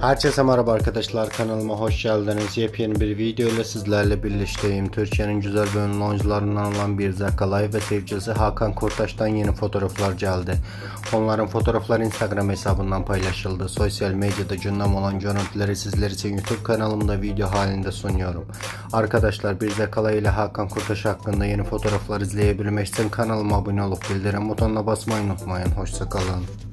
Herkese merhaba arkadaşlar kanalıma hoş geldiniz. Yepyeni bir video ile sizlerle birlikteyim. Türkiye'nin güzel ve ünlü oyuncularından olan bir Zakalay ve sevgilisi Hakan Kurtaş'tan yeni fotoğraflar geldi. Onların fotoğrafları Instagram hesabından paylaşıldı. Sosyal medyada gündem olan görüntüleri sizler için YouTube kanalımda video halinde sunuyorum. Arkadaşlar bir Zakalay ile Hakan Kurtaş hakkında yeni fotoğraflar izleyebilmek için kanalıma abone olup bildirim butonuna basmayı unutmayın. Hoşçakalın.